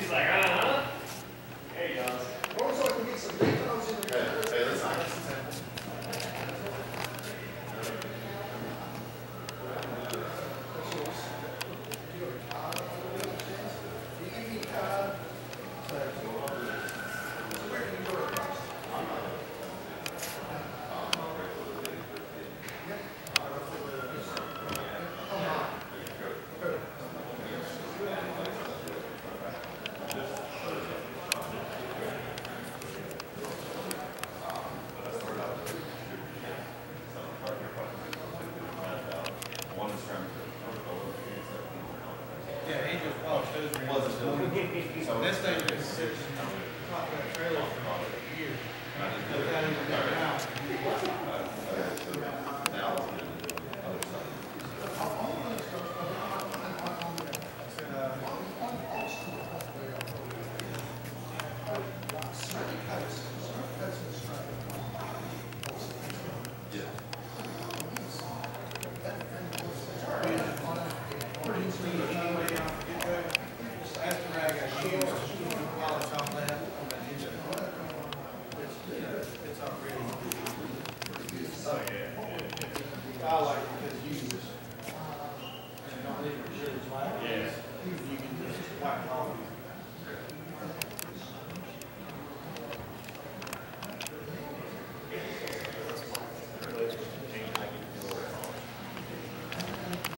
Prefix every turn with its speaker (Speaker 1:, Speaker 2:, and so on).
Speaker 1: He's like, ah. wasn't. So
Speaker 2: this thing is six, caught that trailer for about a year. Without even coming out. highlight because you